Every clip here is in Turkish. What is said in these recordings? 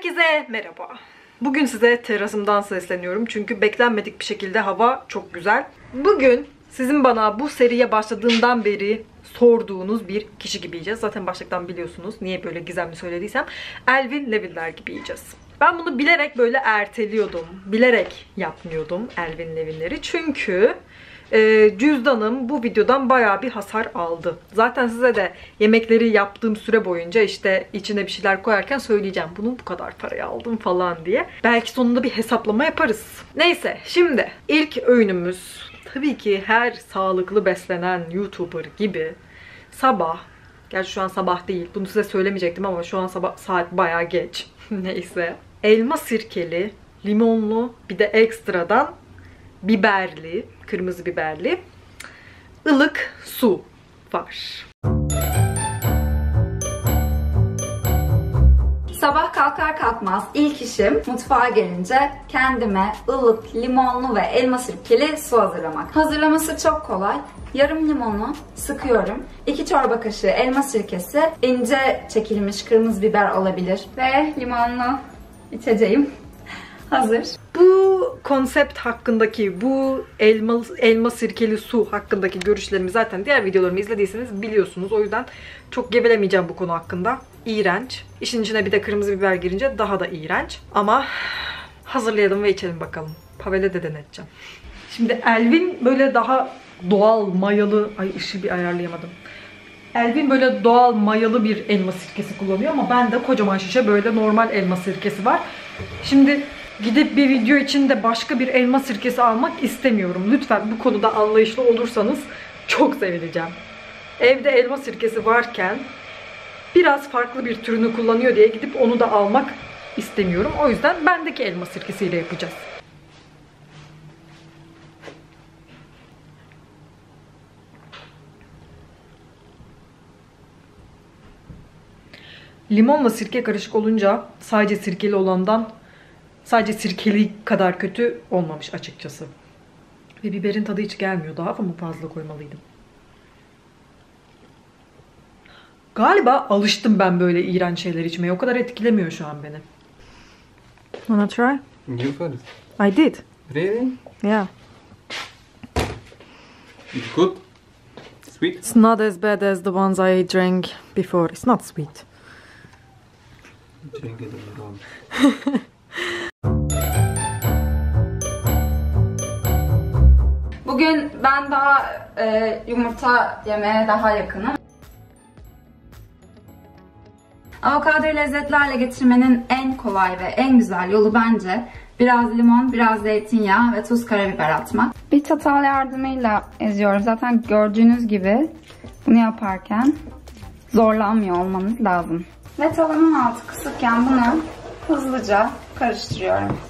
Herkese merhaba. Bugün size terasımdan sesleniyorum çünkü beklenmedik bir şekilde hava çok güzel. Bugün sizin bana bu seriye başladığından beri sorduğunuz bir kişi gibi yiyeceğiz. Zaten başlıktan biliyorsunuz niye böyle gizemli söylediysem. Elvin Leviller gibi yiyeceğiz. Ben bunu bilerek böyle erteliyordum. Bilerek yapmıyordum Elvin Levinleri. Çünkü e, cüzdanım bu videodan bayağı bir hasar aldı. Zaten size de yemekleri yaptığım süre boyunca işte içine bir şeyler koyarken söyleyeceğim. Bunu bu kadar paraya aldım falan diye. Belki sonunda bir hesaplama yaparız. Neyse şimdi ilk öğünümüz tabii ki her sağlıklı beslenen YouTuber gibi sabah Gerçi şu an sabah değil. Bunu size söylemeyecektim ama şu an sabah saat bayağı geç. Neyse. Elma sirkeli, limonlu bir de ekstradan biberli, kırmızı biberli ılık su var. Sabah kalkar kalkmaz ilk işim mutfağa gelince kendime ılık, limonlu ve elma sirkeli su hazırlamak. Hazırlaması çok kolay. Yarım limonu sıkıyorum. 2 çorba kaşığı elma sirkesi, ince çekilmiş kırmızı biber olabilir ve limonlu içeceğim hazır. Bu konsept hakkındaki, bu elma, elma sirkeli su hakkındaki görüşlerimi zaten diğer videolarımı izlediyseniz biliyorsunuz. O yüzden çok gevelemeyeceğim bu konu hakkında. İğrenç. İşin içine bir de kırmızı biber girince daha da iğrenç. Ama hazırlayalım ve içelim bakalım. Pavele de deneteceğim. Şimdi Elvin böyle daha doğal, mayalı... Ay ışığı bir ayarlayamadım. Elvin böyle doğal mayalı bir elma sirkesi kullanıyor ama ben de kocaman şişe böyle normal elma sirkesi var. Şimdi gidip bir video için de başka bir elma sirkesi almak istemiyorum. Lütfen bu konuda anlayışlı olursanız çok sevineceğim. Evde elma sirkesi varken biraz farklı bir türünü kullanıyor diye gidip onu da almak istemiyorum. O yüzden bendeki elma sirkesiyle yapacağız. Limonla sirke karışık olunca sadece sirkeli olandan sadece sirkeli kadar kötü olmamış açıkçası. Ve biberin tadı hiç gelmiyor. Daha mı fazla koymalıydım? Galiba alıştım ben böyle iğrenç şeyler içmeye. O kadar etkilemiyor şu an beni. Wanna try? You first. I did. Really? Yeah. It's good? Sweet? It's not as bad as the ones I drank before. It's not sweet. Drink it on Bugün ben daha e, yumurta yemeye daha yakınım. Avokadoyu lezzetlerle getirmenin en kolay ve en güzel yolu bence biraz limon, biraz zeytinyağı ve tuz karabiber atmak. Bir çatal yardımıyla eziyorum. Zaten gördüğünüz gibi bunu yaparken zorlanmıyor olmanız lazım. Ve tavanın altı kısıkken bunu hızlıca karıştırıyorum.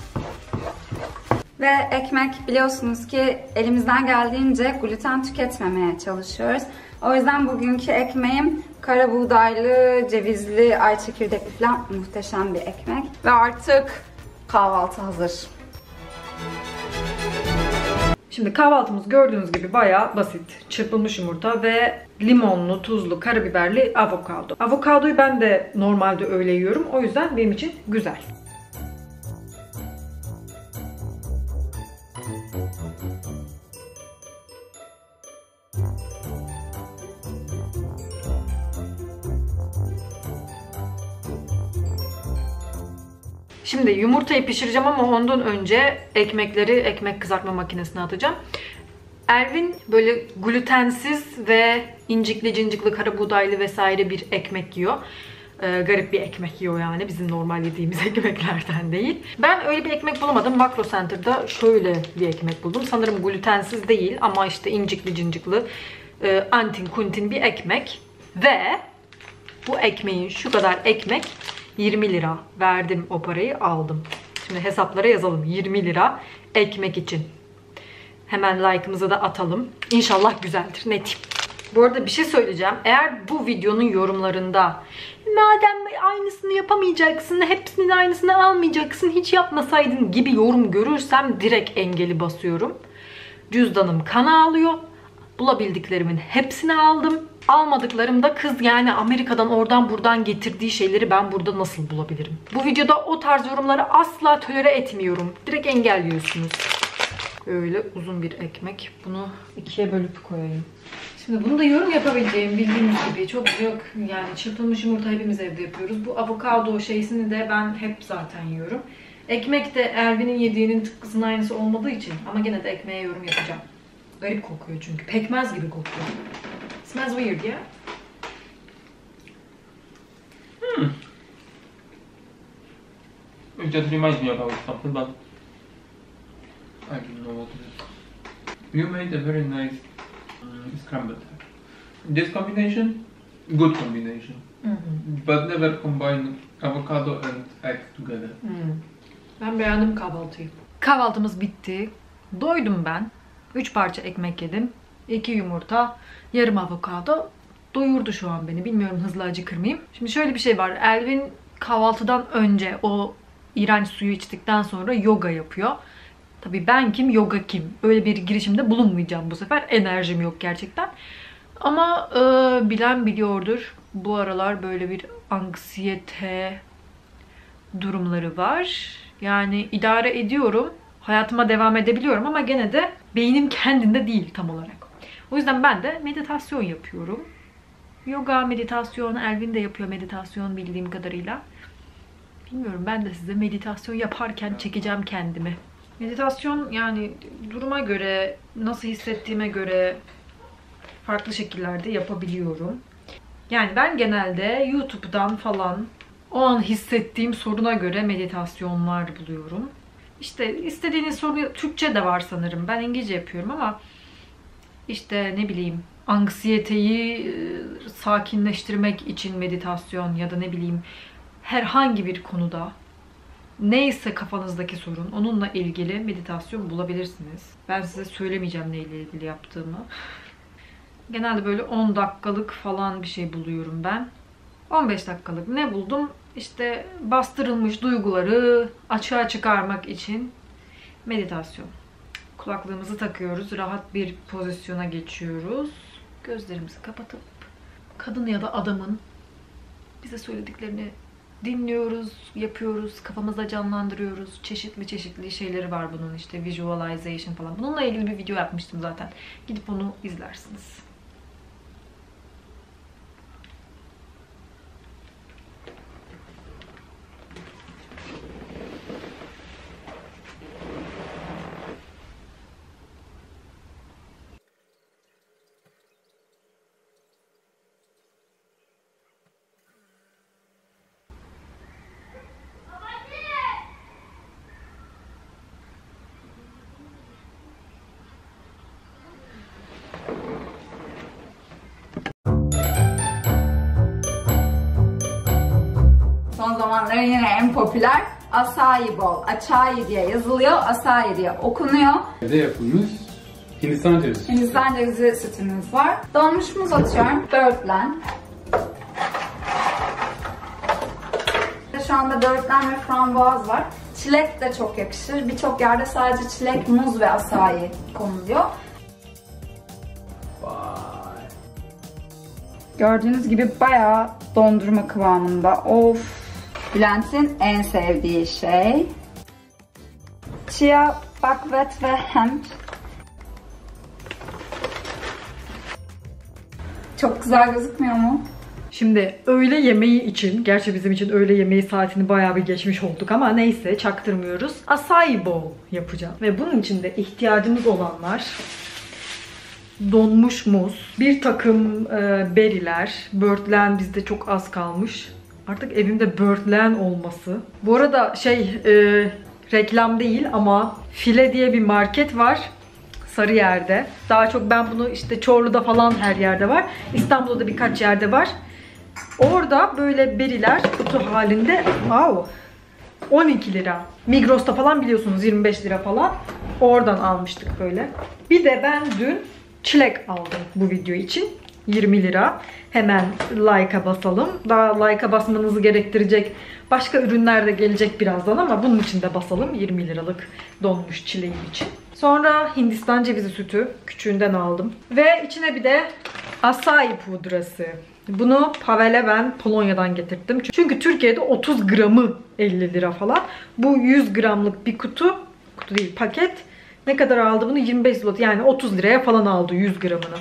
Ve ekmek biliyorsunuz ki elimizden geldiğince gluten tüketmemeye çalışıyoruz. O yüzden bugünkü ekmeğim kara buğdaylı, cevizli, ay çekirdekli falan muhteşem bir ekmek. Ve artık kahvaltı hazır. Şimdi kahvaltımız gördüğünüz gibi bayağı basit. Çırpılmış yumurta ve limonlu, tuzlu, karabiberli avokado. Avokadoyu ben de normalde öyle yiyorum. O yüzden benim için güzel. Şimdi yumurtayı pişireceğim ama ondan önce ekmekleri ekmek kızartma makinesine atacağım. Ervin böyle glutensiz ve incikli cincikli kara buğdaylı vesaire bir ekmek yiyor. Ee, garip bir ekmek yiyor yani bizim normal yediğimiz ekmeklerden değil. Ben öyle bir ekmek bulamadım. Makro Center'da şöyle bir ekmek buldum. Sanırım glutensiz değil ama işte incikli cincikli e, antin kuntin bir ekmek. Ve bu ekmeğin şu kadar ekmek 20 lira verdim o parayı aldım. Şimdi hesaplara yazalım. 20 lira ekmek için. Hemen like'ımızı da atalım. İnşallah güzeldir. Ne. Bu arada bir şey söyleyeceğim. Eğer bu videonun yorumlarında madem aynısını yapamayacaksın, hepsinin aynısını almayacaksın, hiç yapmasaydın gibi yorum görürsem direkt engeli basıyorum. Cüzdanım kan ağlıyor. Bulabildiklerimin hepsini aldım. Almadıklarım da kız yani Amerika'dan oradan buradan getirdiği şeyleri ben burada nasıl bulabilirim? Bu videoda o tarz yorumları asla tolere etmiyorum. Direkt engelliyorsunuz. Böyle uzun bir ekmek. Bunu ikiye bölüp koyayım. Şimdi bunu da yorum yapabileceğim bildiğiniz gibi çok yok yani çırpılmış yumurta hepimiz evde yapıyoruz. Bu avokado şeysini de ben hep zaten yiyorum. Ekmek de Elvin'in yediğinin tıpkısının aynısı olmadığı için ama gene de ekmeğe yorum yapacağım. Garip kokuyor çünkü. Pekmez gibi kokuyor. Smells weird ya. It just reminds me about something, but I don't know what it is. You made a very nice um, scrambled egg. This combination, good combination, but never combine avocado and egg together. Hmm. Ben beğendim kahvaltıyı. Kahvaltımız bitti. Doydum ben. 3 parça ekmek yedim. 2 yumurta, yarım avokado. Doyurdu şu an beni. Bilmiyorum hızlı acıkır mıyım. Şimdi şöyle bir şey var. Elvin kahvaltıdan önce o iğrenç suyu içtikten sonra yoga yapıyor. Tabii ben kim, yoga kim? Öyle bir girişimde bulunmayacağım bu sefer. Enerjim yok gerçekten. Ama e, bilen biliyordur. Bu aralar böyle bir anksiyete durumları var. Yani idare ediyorum. Hayatıma devam edebiliyorum ama gene de beynim kendinde değil tam olarak. O yüzden ben de meditasyon yapıyorum. Yoga, meditasyon, Elvin de yapıyor meditasyon bildiğim kadarıyla. Bilmiyorum ben de size meditasyon yaparken çekeceğim kendimi. Meditasyon yani duruma göre, nasıl hissettiğime göre farklı şekillerde yapabiliyorum. Yani ben genelde YouTube'dan falan o an hissettiğim soruna göre meditasyonlar buluyorum. İşte istediğiniz soru Türkçe de var sanırım. Ben İngilizce yapıyorum ama işte ne bileyim anksiyeteyi e, sakinleştirmek için meditasyon ya da ne bileyim herhangi bir konuda neyse kafanızdaki sorun onunla ilgili meditasyon bulabilirsiniz. Ben size söylemeyeceğim neyle ilgili yaptığımı. Genelde böyle 10 dakikalık falan bir şey buluyorum ben. 15 dakikalık ne buldum? İşte bastırılmış duyguları açığa çıkarmak için meditasyon. Kulaklığımızı takıyoruz. Rahat bir pozisyona geçiyoruz. Gözlerimizi kapatıp kadın ya da adamın bize söylediklerini dinliyoruz, yapıyoruz, kafamızda canlandırıyoruz. Çeşitli çeşitli şeyleri var bunun işte visualization falan. Bununla ilgili bir video yapmıştım zaten. Gidip onu izlersiniz. Zamanların yine en popüler Asayi Bowl. Açayi diye yazılıyor, Asayi diye okunuyor. Evde yapılmış Hindistan cevizi. Hindistan cevizi sütümüz var. Donmuş muz atıyorum. Böğürtlen. Şu anda böğürtlen ve frambuaz var. Çilek de çok yakışır. Birçok yerde sadece çilek, muz ve asayi konuluyor. Vay. Gördüğünüz gibi bayağı dondurma kıvamında. Of! Bülent'in en sevdiği şey. Chia, bakvet ve hemp. Çok güzel gözükmüyor mu? Şimdi öğle yemeği için, gerçi bizim için öğle yemeği saatini bayağı bir geçmiş olduk ama neyse çaktırmıyoruz. Acai bowl yapacağım. Ve bunun için de ihtiyacımız olanlar donmuş muz, bir takım e, beriler, börtlen bizde çok az kalmış. Artık evimde börtlen olması. Bu arada şey e, reklam değil ama File diye bir market var. Sarıyer'de. Daha çok ben bunu işte Çorlu'da falan her yerde var. İstanbul'da da birkaç yerde var. Orada böyle beriler kutu halinde wow, 12 lira. Migros'ta falan biliyorsunuz 25 lira falan. Oradan almıştık böyle. Bir de ben dün çilek aldım bu video için. 20 lira. Hemen like'a basalım. Daha like'a basmanızı gerektirecek başka ürünler de gelecek birazdan ama bunun için de basalım. 20 liralık donmuş çileğim için. Sonra Hindistan cevizi sütü. Küçüğünden aldım. Ve içine bir de asai pudrası. Bunu Pavel'e ben Polonya'dan getirttim. Çünkü Türkiye'de 30 gramı 50 lira falan. Bu 100 gramlık bir kutu. Kutu değil paket. Ne kadar aldı bunu? 25 zloty. Yani 30 liraya falan aldı 100 gramını.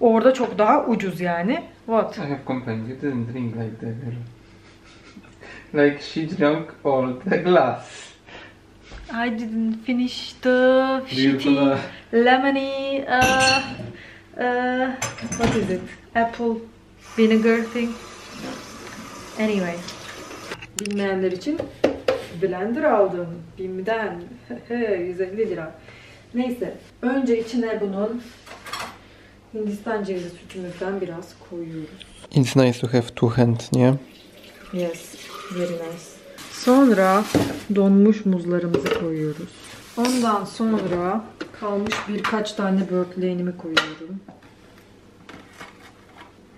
Orada çok daha ucuz yani. What? I have complained. You didn't drink like that, girl. Like she drank all the glass. I didn't finish the shitty lemony uh, uh, what is it? Apple vinegar thing. Anyway. Bilmeyenler için blender aldım. Bim'den. 150 lira. Neyse. Önce içine bunun Hindistan cevizi sütümüzden biraz koyuyoruz. It's nice to have two hands, yeah? Yes, very nice. Sonra donmuş muzlarımızı koyuyoruz. Ondan sonra kalmış birkaç tane börtleğenimi koyuyorum.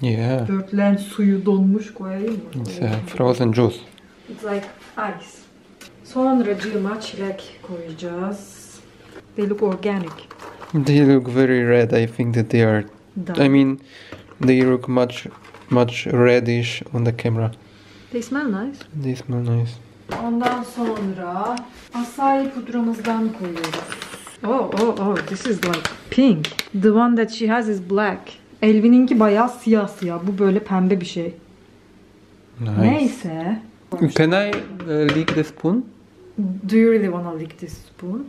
Yeah. Börtleğen suyu donmuş koyayım mı? It's uh, frozen juice. It's like ice. Sonra cığıma çilek koyacağız. They look organic. They look very red. I think that they are. Done. I mean, they look much, much reddish on the camera. They smell nice. They smell nice. Ondan sonra asai pudramızdan koyuyoruz. Oh, oh, oh, this is like pink. The one that she has is black. Elvin'inki bayağı siyah siyah. Bu böyle pembe bir şey. Nice. Neyse. Can I uh, lick the spoon? Do you really wanna lick this spoon?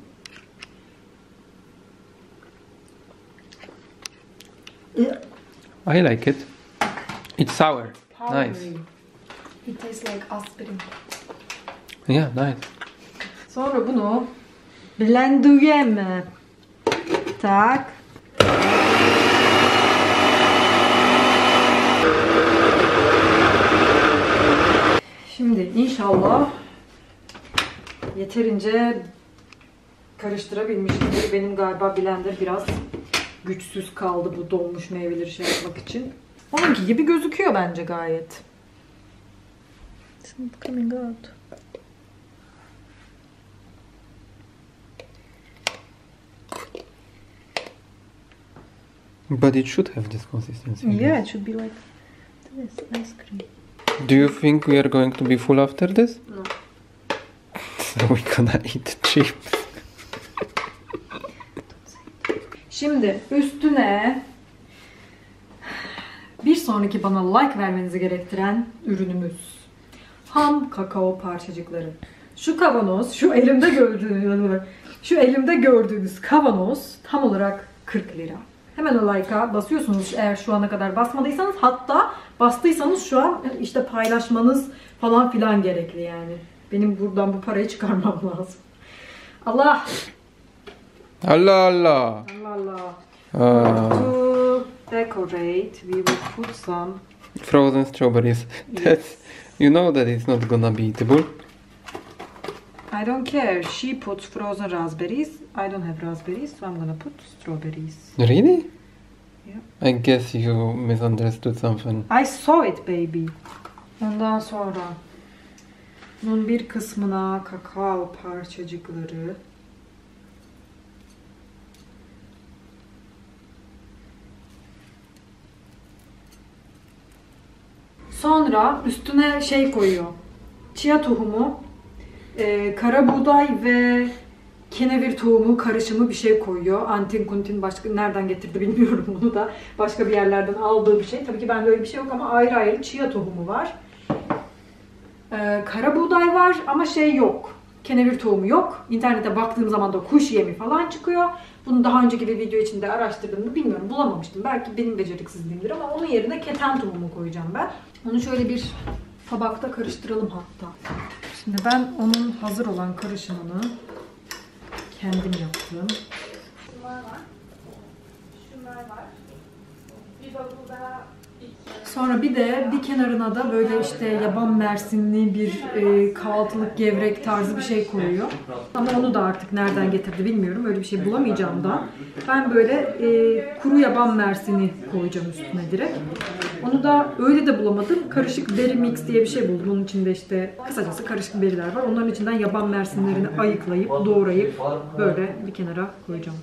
I like it. It's sour. Nice. It tastes like aspirin. Yeah, nice. Sonra bunu blendujemy. Tak. Şimdi inşallah yeterince karıştırabilmişimdir. Benim galiba blender biraz güçsüz kaldı bu donmuş meyveleri şey yapmak için. Onunki gibi gözüküyor bence gayet. It's coming out. But it should have this consistency. Yeah, it should be like this ice cream. Do you think we are going to be full after this? No. So we gonna eat chips. Şimdi üstüne bir sonraki bana like vermenizi gerektiren ürünümüz. Ham kakao parçacıkları. Şu kavanoz, şu elimde gördüğünüz, şu elimde gördüğünüz kavanoz tam olarak 40 lira. Hemen o like'a basıyorsunuz eğer şu ana kadar basmadıysanız. Hatta bastıysanız şu an işte paylaşmanız falan filan gerekli yani. Benim buradan bu parayı çıkarmam lazım. Allah! Allah Allah. Allah Allah. Ah, To decorate, we will put some. frozen strawberries. That's you know that it's not gonna be eatable. I don't care. She puts frozen raspberries. I don't have raspberries, so I'm gonna put strawberries. Really? Yeah. I guess you misunderstood something. I saw it baby. Ondan sonra bunun bir kısmına kakao parçacıkları. Sonra üstüne şey koyuyor. Chia tohumu, e, kara buğday ve kenevir tohumu karışımı bir şey koyuyor. Antin kuntin başka nereden getirdi bilmiyorum bunu da. Başka bir yerlerden aldığı bir şey. Tabii ki bende öyle bir şey yok ama ayrı ayrı chia tohumu var. Ee, kara buğday var ama şey yok. Kenevir tohumu yok. İnternete baktığım zaman da kuş yemi falan çıkıyor. Bunu daha önceki bir video içinde araştırdım mı bilmiyorum. Bulamamıştım. Belki benim beceriksizliğimdir ama onun yerine keten tohumu koyacağım ben. Onu şöyle bir tabakta karıştıralım hatta. Şimdi ben onun hazır olan karışımını kendim yaptım. Sonra bir de bir kenarına da böyle işte yaban mersinli bir e, kahvaltılık gevrek tarzı bir şey koyuyor. Ama onu da artık nereden getirdi bilmiyorum. Öyle bir şey bulamayacağım da. Ben böyle e, kuru yaban mersini koyacağım üstüne direkt. Onu da öyle de bulamadım. Karışık beri mix diye bir şey buldum. Onun içinde işte kısacası karışık beriler var. Onların içinden yaban mersinlerini ayıklayıp, doğrayıp böyle bir kenara koyacağım.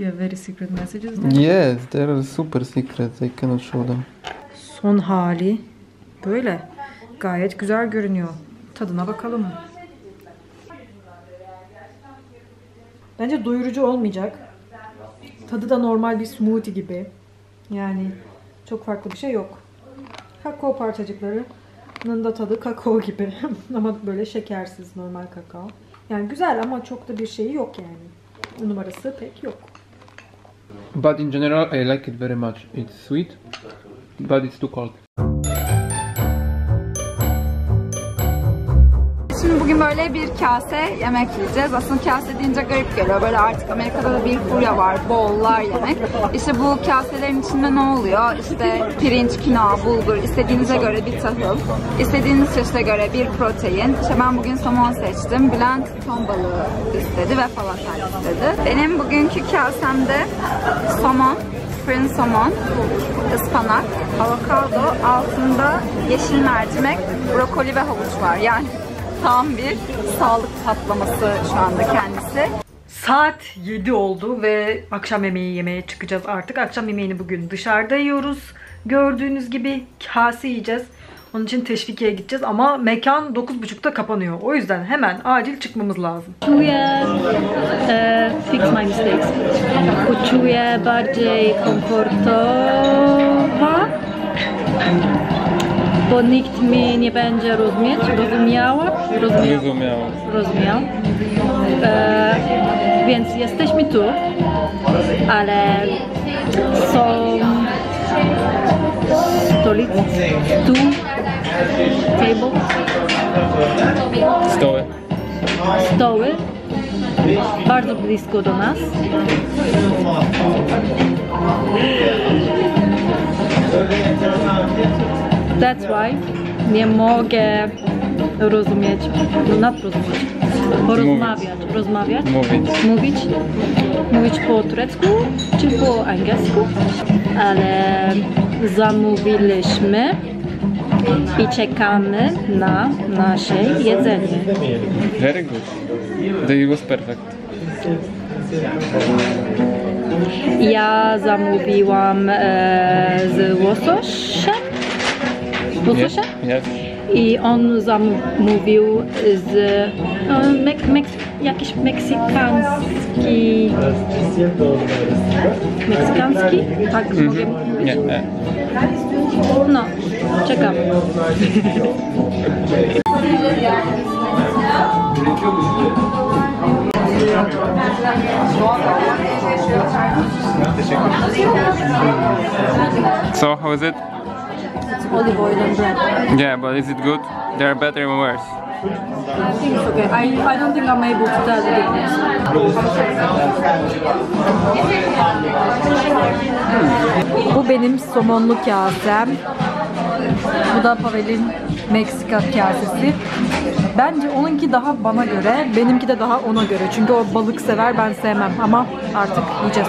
You have very secret messages there. Yes, they are super secrets. I cannot show them. Son hali böyle. Gayet güzel görünüyor. Tadına bakalım. Bence doyurucu olmayacak. Tadı da normal bir smoothie gibi. Yani çok farklı bir şey yok. Kakao parçacıklarının da tadı kakao gibi. ama böyle şekersiz normal kakao. Yani güzel ama çok da bir şeyi yok yani. Numarası pek yok. But in general, I like it very much. It's sweet, but it's too cold. Şimdi bugün böyle bir kase yemek yiyeceğiz. Aslında kase deyince garip geliyor. Böyle artık Amerika'da da bir furya var. Bowl'lar yemek. İşte bu kaselerin içinde ne oluyor? İşte pirinç, kinoa, bulgur, istediğinize göre bir tahıl. istediğiniz çeşide göre bir protein. İşte ben bugün somon seçtim. Bülent ton balığı istedi ve falafel istedi. Benim bugünkü kasemde somon, fırın somon, ıspanak, avokado, altında yeşil mercimek, brokoli ve havuç var. Yani tam bir sağlık patlaması şu anda kendisi. Saat 7 oldu ve akşam yemeği yemeye çıkacağız artık. Akşam yemeğini bugün dışarıda yiyoruz. Gördüğünüz gibi kase yiyeceğiz. Onun için teşvikiye gideceğiz ama mekan 9.30'da kapanıyor. O yüzden hemen acil çıkmamız lazım. Czuję, e, fix my mistakes, uczuję bardziej komfortowa, bo nikt mi nie będzie rozumieć, rozumiała, rozumiał, rozumiał. E, więc jesteśmy tu, ale są stolice, tu, table, Stoły. stoły bardzo blisko do nas. That's why nie mogę rozumieć, no nadrozumieć, porozmawiać, rozmawiać, Mówić. mówić, mówić po turecku czy po angielsku, ale zamówiliśmy i czekamy na nasze jedzenie. Very good. The was perfect. Ja zamówiłam e, z łososiem, Yes. i on zamówił z no, mek, mek, jakiś meksykański meksykański? Tak mogę Nie, nie. No, czekamy. So, how is it? Olive oil and bread. Yeah, but is it good? They are better and worse. I think it's okay. I, I don't think I'm able to tell the difference. Bu benim somonlu kasem. Bu da Pavel'in Meksika kasesi. Bence onunki daha bana göre, benimki de daha ona göre. Çünkü o balık sever, ben sevmem. Ama artık yiyeceğiz.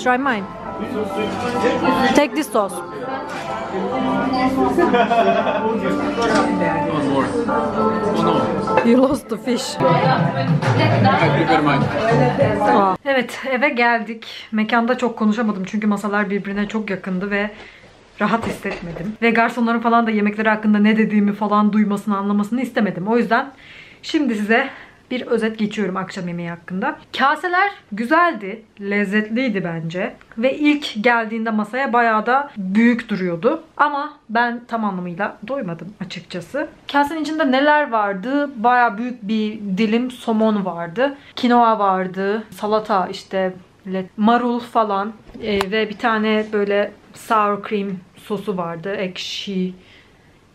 Try mine. Take this sauce. You lost the fish. Aa. Evet eve geldik. Mekanda çok konuşamadım çünkü masalar birbirine çok yakındı ve rahat hissetmedim. Ve garsonların falan da yemekleri hakkında ne dediğimi falan duymasını anlamasını istemedim. O yüzden şimdi size bir özet geçiyorum akşam yemeği hakkında. Kaseler güzeldi, lezzetliydi bence. Ve ilk geldiğinde masaya bayağı da büyük duruyordu. Ama ben tam anlamıyla doymadım açıkçası. Kasenin içinde neler vardı? Bayağı büyük bir dilim somon vardı. Kinoa vardı. Salata işte marul falan e, ve bir tane böyle sour cream sosu vardı. Ekşi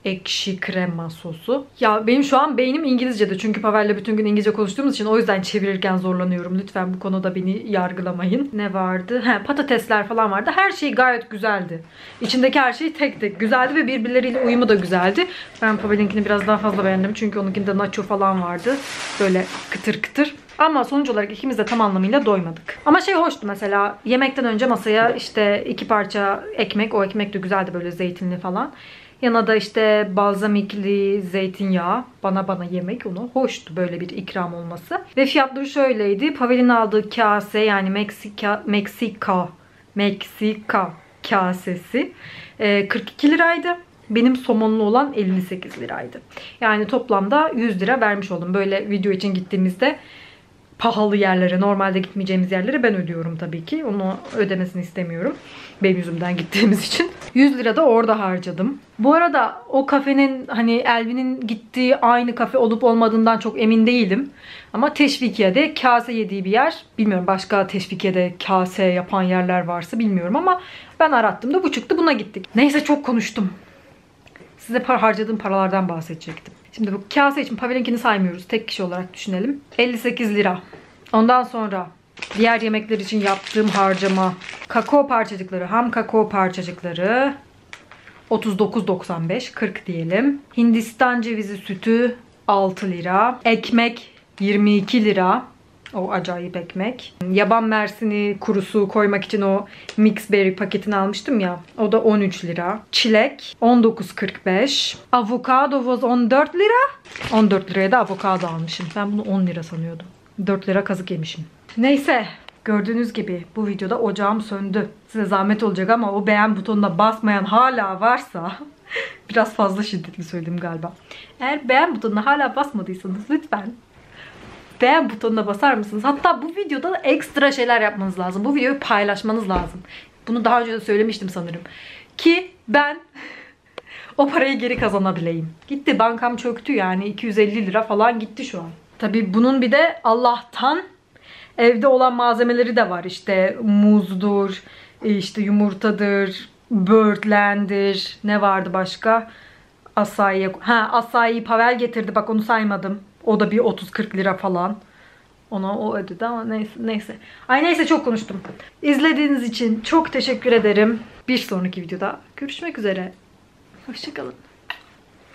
ekşi krema sosu. Ya benim şu an beynim İngilizce'de çünkü Pavel'le bütün gün İngilizce konuştuğumuz için o yüzden çevirirken zorlanıyorum. Lütfen bu konuda beni yargılamayın. Ne vardı? He, patatesler falan vardı. Her şey gayet güzeldi. İçindeki her şey tek tek güzeldi ve birbirleriyle uyumu da güzeldi. Ben Pavel'inkini biraz daha fazla beğendim çünkü onunkinde nacho falan vardı. Böyle kıtır kıtır. Ama sonuç olarak ikimiz de tam anlamıyla doymadık. Ama şey hoştu mesela yemekten önce masaya işte iki parça ekmek. O ekmek de güzeldi böyle zeytinli falan. Yana da işte balzamikli zeytinyağı. Bana bana yemek onu. Hoştu böyle bir ikram olması. Ve fiyatları şöyleydi. Pavel'in aldığı kase yani Meksika, Meksika, Meksika kasesi 42 e, liraydı. Benim somonlu olan 58 liraydı. Yani toplamda 100 lira vermiş oldum. Böyle video için gittiğimizde pahalı yerlere, normalde gitmeyeceğimiz yerlere ben ödüyorum tabii ki. Onu ödemesini istemiyorum. Benim yüzümden gittiğimiz için. 100 lira da orada harcadım. Bu arada o kafenin hani Elvin'in gittiği aynı kafe olup olmadığından çok emin değilim. Ama Teşvikiye'de kase yediği bir yer. Bilmiyorum başka Teşvikiye'de kase yapan yerler varsa bilmiyorum ama ben arattım da bu çıktı buna gittik. Neyse çok konuştum. Size para harcadığım paralardan bahsedecektim. Şimdi bu kase için pavelinkini saymıyoruz. Tek kişi olarak düşünelim. 58 lira. Ondan sonra diğer yemekler için yaptığım harcama. Kakao parçacıkları, ham kakao parçacıkları 39.95, 40 diyelim. Hindistan cevizi sütü 6 lira. Ekmek 22 lira. O acayip ekmek. Yaban mersini kurusu koymak için o mix berry paketini almıştım ya. O da 13 lira. Çilek 19.45. Avokado was 14 lira. 14 liraya da avokado almışım. Ben bunu 10 lira sanıyordum. 4 lira kazık yemişim. Neyse Gördüğünüz gibi bu videoda ocağım söndü. Size zahmet olacak ama o beğen butonuna basmayan hala varsa biraz fazla şiddetli söyledim galiba. Eğer beğen butonuna hala basmadıysanız lütfen beğen butonuna basar mısınız? Hatta bu videoda ekstra şeyler yapmanız lazım. Bu videoyu paylaşmanız lazım. Bunu daha önce de söylemiştim sanırım. Ki ben o parayı geri kazanabileyim. Gitti bankam çöktü yani 250 lira falan gitti şu an. Tabii bunun bir de Allah'tan evde olan malzemeleri de var. İşte muzdur, işte yumurtadır, böğürtlendir. Ne vardı başka? Asayi. Ha asayi Pavel getirdi. Bak onu saymadım. O da bir 30-40 lira falan. Ona o ödedi ama neyse, neyse. Ay neyse çok konuştum. İzlediğiniz için çok teşekkür ederim. Bir sonraki videoda görüşmek üzere. Hoşçakalın.